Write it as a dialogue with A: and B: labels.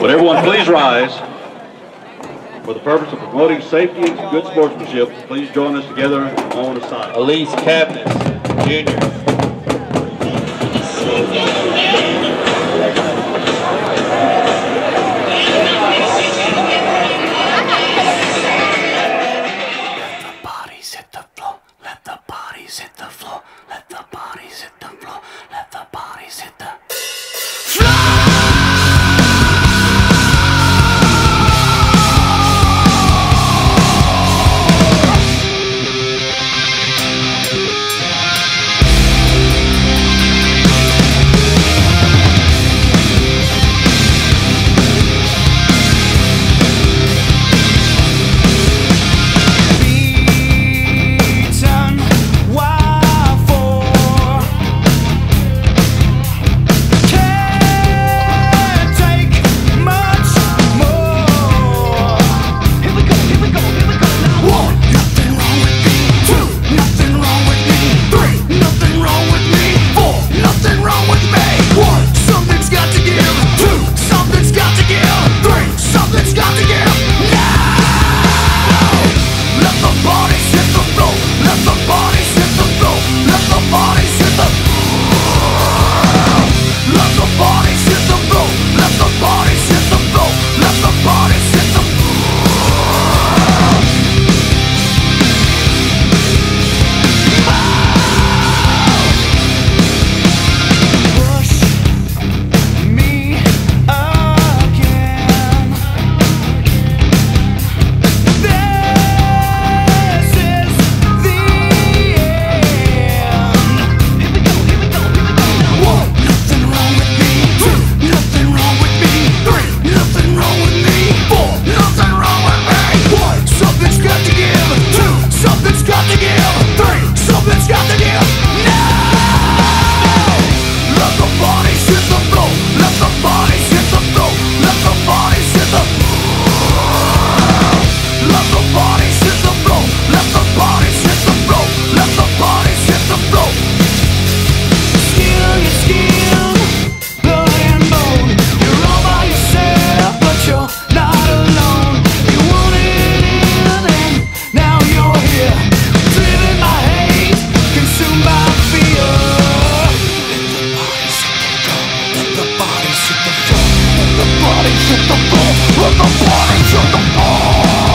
A: Would everyone please rise? For the purpose of promoting safety and good sportsmanship, please join us together on the side.
B: Elise Cabinets, Jr.
C: bodies hit the floor, when the bodies hit the floor